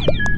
you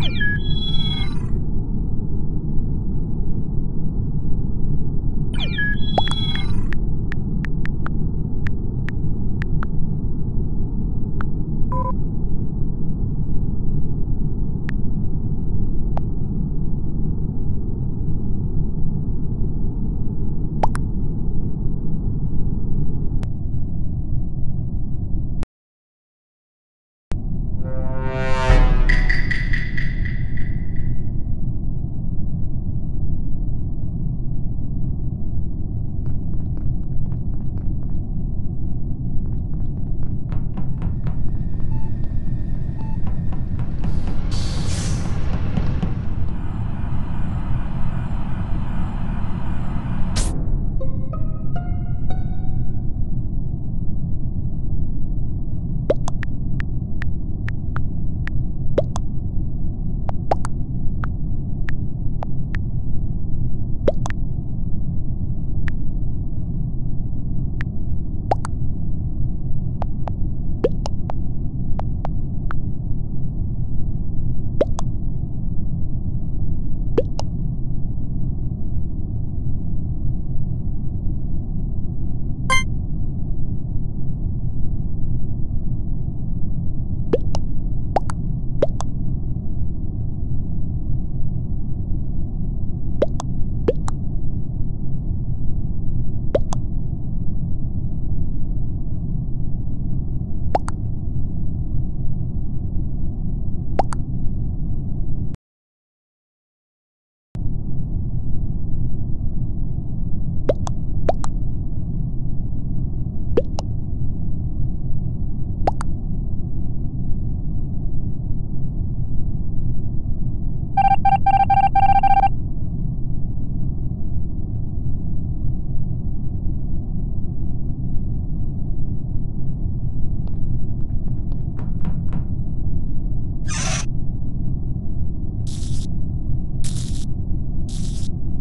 you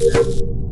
Thank you.